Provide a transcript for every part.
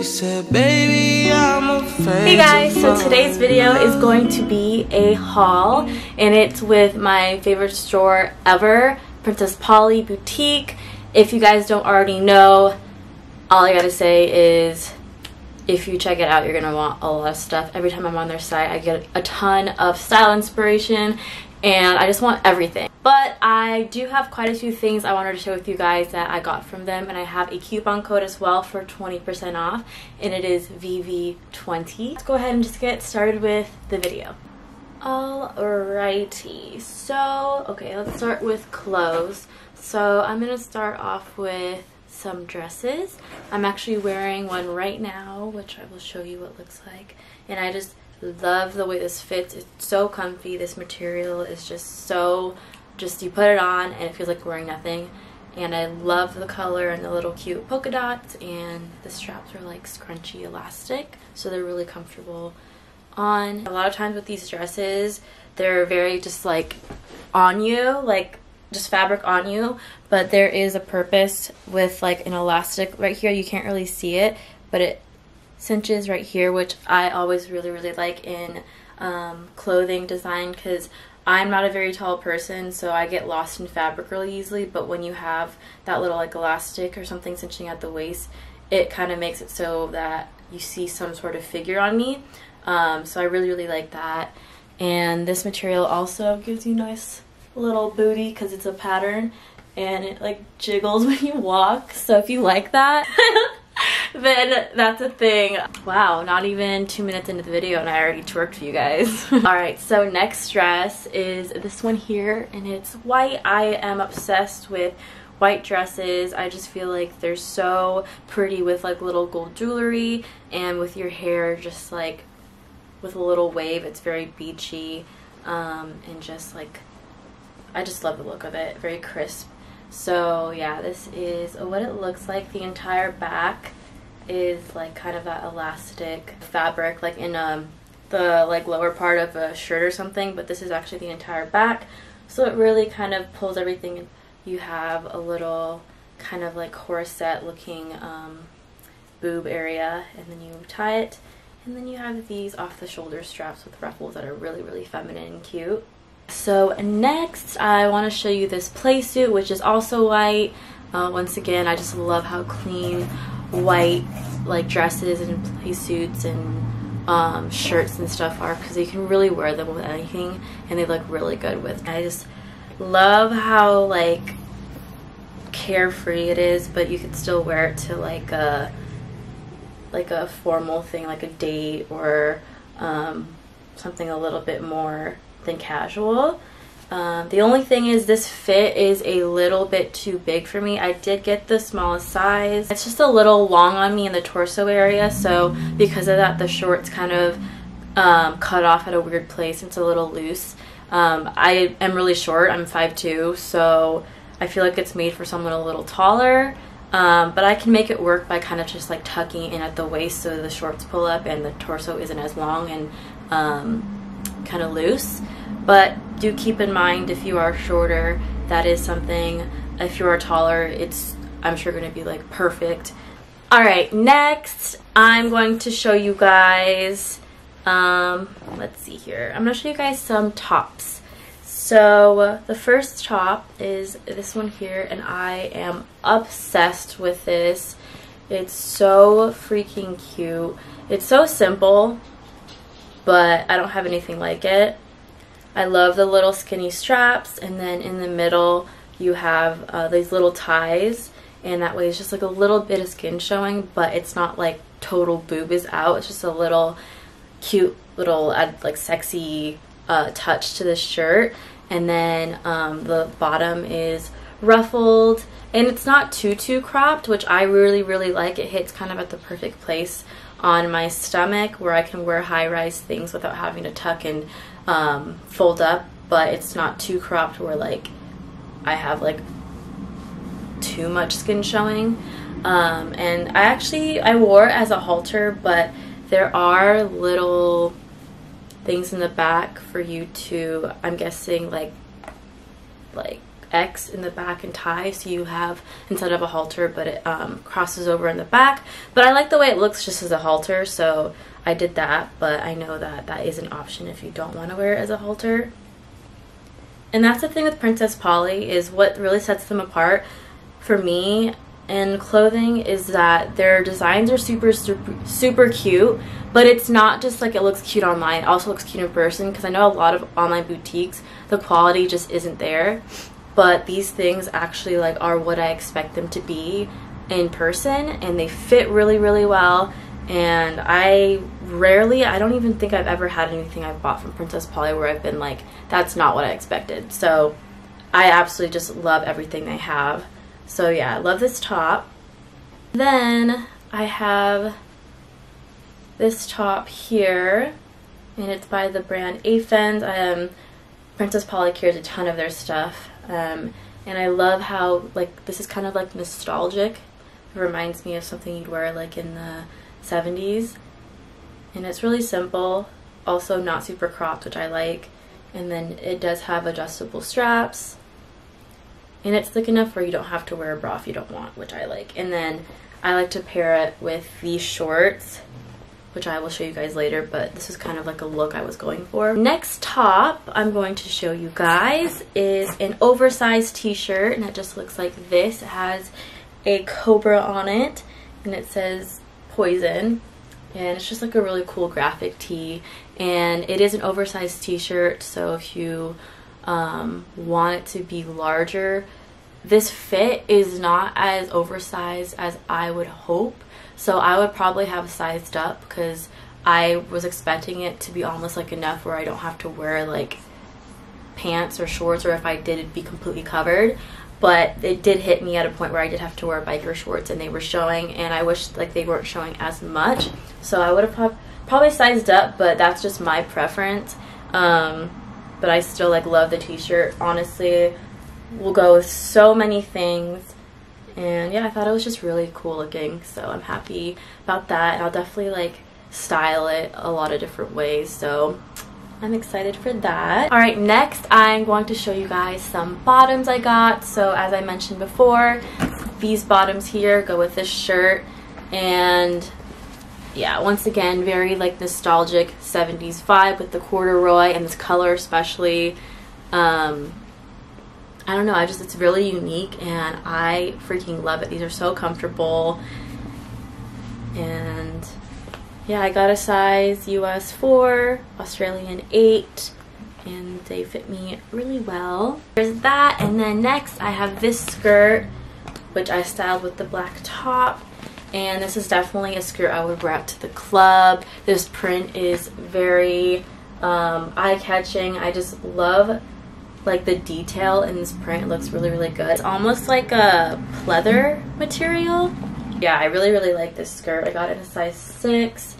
She said, baby, I'm afraid. Hey guys, so today's video is going to be a haul and it's with my favorite store ever, Princess Polly Boutique. If you guys don't already know, all I gotta say is if you check it out, you're gonna want a lot of stuff. Every time I'm on their site, I get a ton of style inspiration and I just want everything. But I do have quite a few things I wanted to share with you guys that I got from them and I have a coupon code as well for 20% off and it is VV20. Let's go ahead and just get started with the video. Alrighty, so okay, let's start with clothes. So I'm gonna start off with some dresses. I'm actually wearing one right now, which I will show you what looks like. And I just love the way this fits. It's so comfy. This material is just so, just you put it on and it feels like wearing nothing. And I love the color and the little cute polka dots and the straps are like scrunchy elastic. So they're really comfortable on. A lot of times with these dresses, they're very just like on you, like just fabric on you, but there is a purpose with like an elastic right here. You can't really see it, but it cinches right here, which I always really, really like in um, clothing design because I'm not a very tall person, so I get lost in fabric really easily, but when you have that little like elastic or something cinching at the waist, it kind of makes it so that you see some sort of figure on me. Um, so I really, really like that. And this material also gives you nice little booty because it's a pattern and it like jiggles when you walk. So if you like that, then that's a thing. Wow, not even two minutes into the video and I already twerked for you guys. Alright, so next dress is this one here and it's white. I am obsessed with white dresses. I just feel like they're so pretty with like little gold jewelry and with your hair just like with a little wave. It's very beachy um, and just like I just love the look of it. Very crisp. So yeah, this is what it looks like. The entire back is like kind of that elastic fabric like in um, the like lower part of a shirt or something but this is actually the entire back. So it really kind of pulls everything you have a little kind of like corset looking um, boob area and then you tie it and then you have these off the shoulder straps with ruffles that are really really feminine and cute. So next I want to show you this play suit which is also white. Uh, once again I just love how clean white like dresses and play suits and um, shirts and stuff are because you can really wear them with anything and they look really good with I just love how like carefree it is but you could still wear it to like a like a formal thing like a date or um, something a little bit more than casual um, the only thing is this fit is a little bit too big for me. I did get the smallest size. It's just a little long on me in the torso area, so because of that, the shorts kind of um, cut off at a weird place. It's a little loose. Um, I am really short. I'm 5'2", so I feel like it's made for someone a little taller. Um, but I can make it work by kind of just like tucking in at the waist so the shorts pull up and the torso isn't as long and um, kind of loose. But do keep in mind if you are shorter, that is something. If you are taller, it's I'm sure going to be like perfect. All right, next I'm going to show you guys, um, let's see here. I'm going to show you guys some tops. So the first top is this one here and I am obsessed with this. It's so freaking cute. It's so simple, but I don't have anything like it. I love the little skinny straps and then in the middle you have uh, these little ties and that way it's just like a little bit of skin showing but it's not like total boob is out. It's just a little cute little add like sexy uh, touch to the shirt. And then um, the bottom is ruffled and it's not too too cropped which I really really like. It hits kind of at the perfect place on my stomach where I can wear high-rise things without having to tuck and um, fold up, but it's not too cropped where like I have like too much skin showing. Um, and I actually, I wore it as a halter, but there are little things in the back for you to, I'm guessing like, like X in the back and tie so you have instead of a halter but it um, crosses over in the back but I like the way it looks just as a halter so I did that but I know that that is an option if you don't want to wear it as a halter. And that's the thing with Princess Polly is what really sets them apart for me in clothing is that their designs are super super super cute but it's not just like it looks cute online it also looks cute in person because I know a lot of online boutiques the quality just isn't there. But these things actually like are what I expect them to be in person and they fit really really well and I rarely I don't even think I've ever had anything I've bought from Princess Polly where I've been like that's not what I expected so I absolutely just love everything they have so yeah, I love this top. Then I have this top here, and it's by the brand Afends. Um, Princess Polly carries a ton of their stuff, um, and I love how like this is kind of like nostalgic. It reminds me of something you'd wear like in the 70s, and it's really simple. Also not super cropped, which I like. And then it does have adjustable straps and it's thick enough where you don't have to wear a bra if you don't want, which I like. And then I like to pair it with these shorts, which I will show you guys later, but this is kind of like a look I was going for. Next top I'm going to show you guys is an oversized t-shirt, and it just looks like this. It has a cobra on it, and it says poison. And it's just like a really cool graphic tee. And it is an oversized t-shirt, so if you um, want it to be larger. This fit is not as oversized as I would hope. So I would probably have sized up because I was expecting it to be almost like enough where I don't have to wear like pants or shorts or if I did it'd be completely covered. But it did hit me at a point where I did have to wear biker shorts and they were showing and I wish like they weren't showing as much. So I would have probably sized up but that's just my preference. Um, but I still like love the t-shirt. Honestly, will go with so many things. And yeah, I thought it was just really cool looking. So I'm happy about that. And I'll definitely like style it a lot of different ways. So I'm excited for that. Alright, next I'm going to show you guys some bottoms I got. So as I mentioned before, these bottoms here go with this shirt. And yeah, once again, very like nostalgic 70s vibe with the corduroy and this color especially. Um, I don't know, I just, it's really unique and I freaking love it. These are so comfortable. And yeah, I got a size US 4, Australian 8, and they fit me really well. There's that, and then next I have this skirt, which I styled with the black top and this is definitely a skirt I would wear out to the club. This print is very um, eye-catching. I just love like the detail in this print. It looks really, really good. It's almost like a pleather material. Yeah, I really, really like this skirt. I got it in a size 6.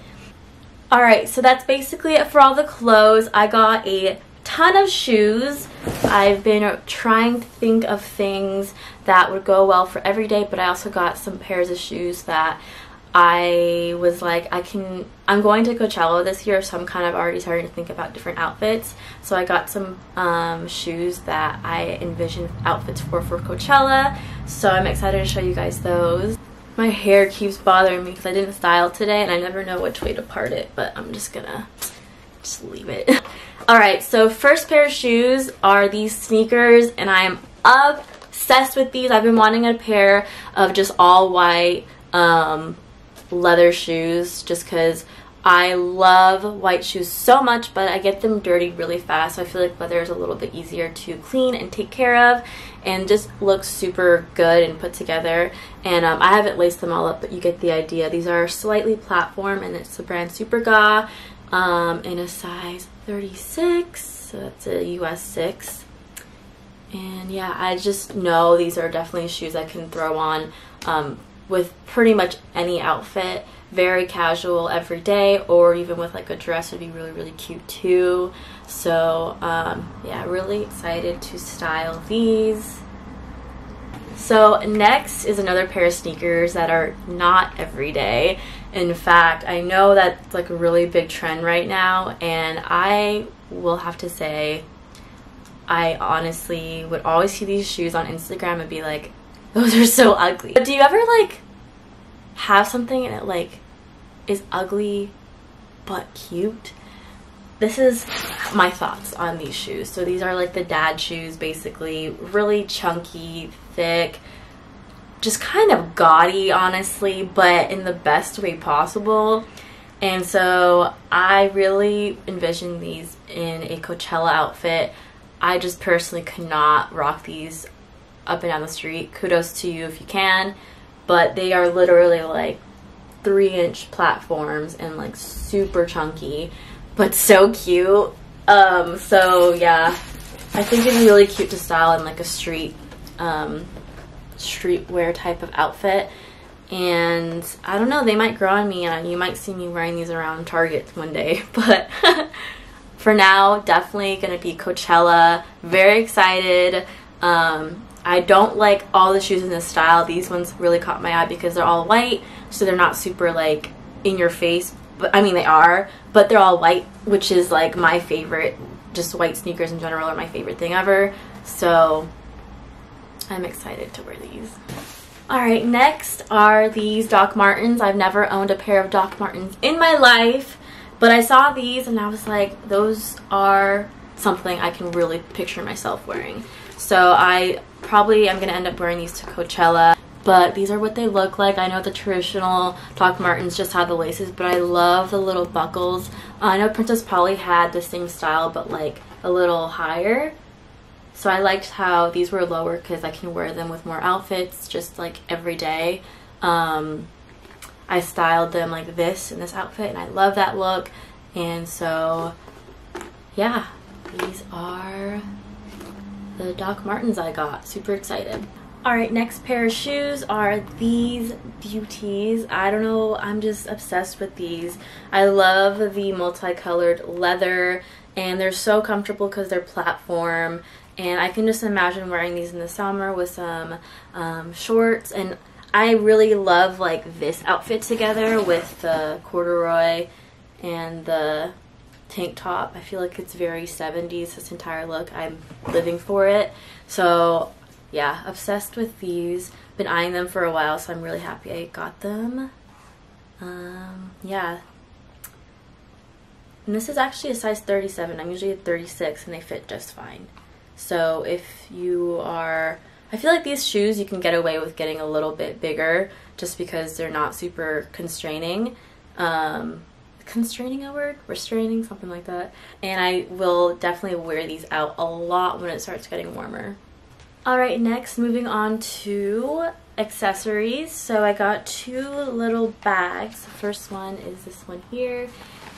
Alright, so that's basically it for all the clothes. I got a ton of shoes. I've been trying to think of things that would go well for every day, but I also got some pairs of shoes that I was like, I can, I'm going to Coachella this year, so I'm kind of already starting to think about different outfits. So I got some um, shoes that I envision outfits for for Coachella. So I'm excited to show you guys those. My hair keeps bothering me because I didn't style today and I never know which way to part it, but I'm just gonna just leave it. Alright, so first pair of shoes are these sneakers and I am obsessed with these. I've been wanting a pair of just all white um, leather shoes just because I love white shoes so much, but I get them dirty really fast. So I feel like leather is a little bit easier to clean and take care of and just looks super good and put together. And um, I haven't laced them all up, but you get the idea. These are slightly platform and it's the brand Superga um, in a size 36. So that's a US 6. And yeah, I just know these are definitely shoes I can throw on um, with pretty much any outfit. Very casual every day or even with like a dress would be really, really cute too. So um, yeah, really excited to style these. So next is another pair of sneakers that are not everyday. In fact, I know that's like a really big trend right now and I will have to say I honestly would always see these shoes on Instagram and be like, those are so ugly. But do you ever like have something and it like is ugly but cute? This is my thoughts on these shoes. So these are like the dad shoes basically, really chunky, thick, just kind of gaudy honestly, but in the best way possible. And so I really envision these in a Coachella outfit. I just personally could not rock these up and down the street. Kudos to you if you can. But they are literally like three inch platforms and like super chunky, but so cute. Um, so yeah, I think be really cute to style in like a street, um, streetwear type of outfit. And I don't know, they might grow on me and you might see me wearing these around Target one day, but for now, definitely gonna be Coachella. Very excited. Um, I don't like all the shoes in this style. These ones really caught my eye because they're all white, so they're not super like in your face. But I mean, they are, but they're all white, which is like my favorite. Just white sneakers in general are my favorite thing ever. So I'm excited to wear these. Alright, next are these Doc Martens. I've never owned a pair of Doc Martens in my life, but I saw these and I was like, those are something I can really picture myself wearing. So I probably I'm going to end up wearing these to Coachella. But these are what they look like. I know the traditional Doc Martens just have the laces, but I love the little buckles. I know Princess Polly had the same style, but like a little higher. So I liked how these were lower because I can wear them with more outfits just like every day. Um, I styled them like this in this outfit and I love that look. And so, yeah, these are the Doc Martens I got. Super excited. Alright, next pair of shoes are these beauties. I don't know, I'm just obsessed with these. I love the multicolored leather and they're so comfortable because they're platform and I can just imagine wearing these in the summer with some um, shorts and I really love like this outfit together with the corduroy and the tank top. I feel like it's very 70s, this entire look. I'm living for it. So yeah, obsessed with these. Been eyeing them for a while, so I'm really happy I got them. Um, yeah. And this is actually a size 37. I'm usually a 36 and they fit just fine. So if you are, I feel like these shoes you can get away with getting a little bit bigger just because they're not super constraining. Um, constraining a word? Restraining, something like that. And I will definitely wear these out a lot when it starts getting warmer. Alright, next moving on to accessories. So I got two little bags. The first one is this one here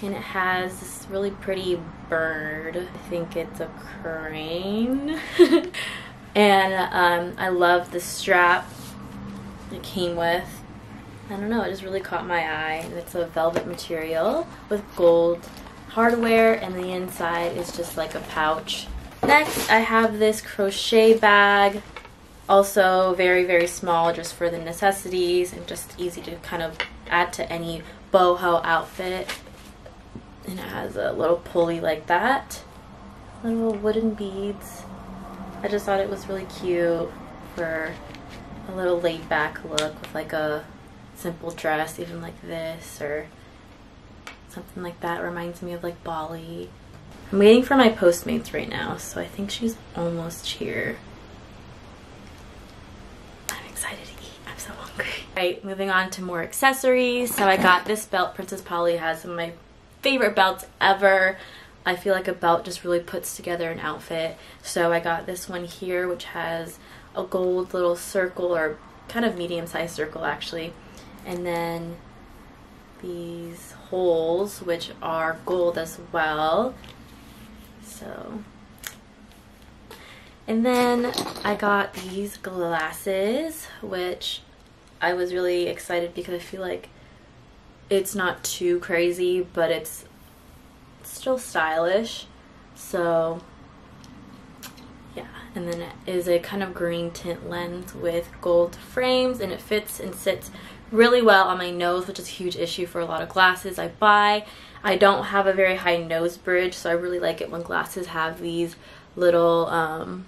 and it has this really pretty bird. I think it's a crane. and um, I love the strap it came with. I don't know, it just really caught my eye. And it's a velvet material with gold hardware and the inside is just like a pouch. Next, I have this crochet bag. Also very, very small just for the necessities and just easy to kind of add to any boho outfit. And it has a little pulley like that. Little wooden beads. I just thought it was really cute for a little laid back look with like a simple dress, even like this or something like that. Reminds me of like Bali. I'm waiting for my Postmates right now, so I think she's almost here. I'm excited to eat. I'm so hungry. Right, moving on to more accessories. So I got this belt. Princess Polly has some of my favorite belts ever. I feel like a belt just really puts together an outfit. So I got this one here, which has a gold little circle or kind of medium sized circle actually and then these holes which are gold as well. So. And then I got these glasses which I was really excited because I feel like it's not too crazy but it's still stylish. So yeah. And then it is a kind of green tint lens with gold frames and it fits and sits really well on my nose, which is a huge issue for a lot of glasses I buy. I don't have a very high nose bridge, so I really like it when glasses have these little um,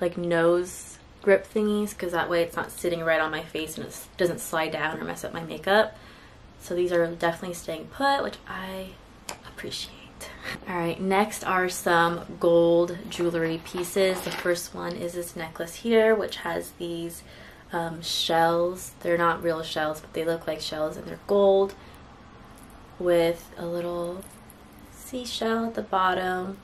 like nose grip thingies because that way it's not sitting right on my face and it doesn't slide down or mess up my makeup. So these are definitely staying put, which I appreciate. All right, next are some gold jewelry pieces. The first one is this necklace here, which has these um, shells. They're not real shells, but they look like shells and they're gold with a little seashell at the bottom.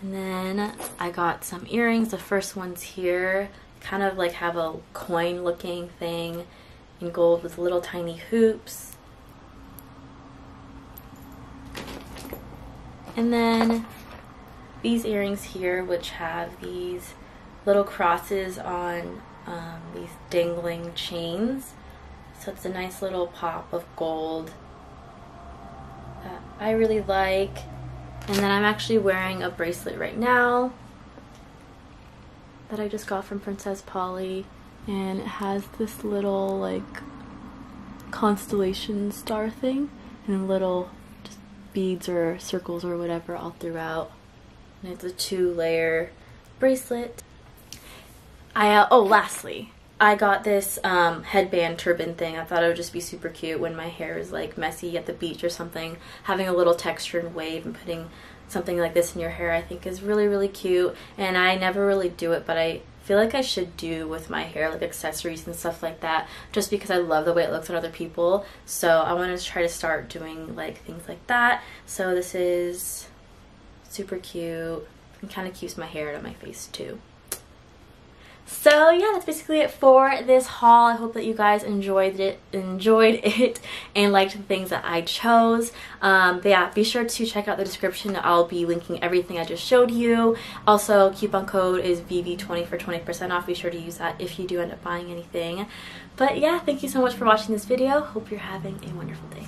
And then I got some earrings. The first one's here, kind of like have a coin looking thing in gold with little tiny hoops. And then these earrings here, which have these little crosses on um, these dangling chains. So it's a nice little pop of gold that I really like. And then I'm actually wearing a bracelet right now that I just got from Princess Polly. And it has this little like constellation star thing and little just beads or circles or whatever all throughout. And it's a two layer bracelet. I, uh, oh lastly, I got this um, headband turban thing. I thought it would just be super cute when my hair is like messy at the beach or something. Having a little texture and wave and putting something like this in your hair I think is really really cute and I never really do it but I feel like I should do with my hair like accessories and stuff like that just because I love the way it looks on other people so I want to try to start doing like things like that so this is super cute and kind of keeps my hair out of my face too so yeah, that's basically it for this haul. I hope that you guys enjoyed it, enjoyed it, and liked the things that I chose. Um, but yeah, be sure to check out the description. I'll be linking everything I just showed you. Also, coupon code is VV20 for 20% off. Be sure to use that if you do end up buying anything. But yeah, thank you so much for watching this video. Hope you're having a wonderful day.